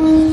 Bye.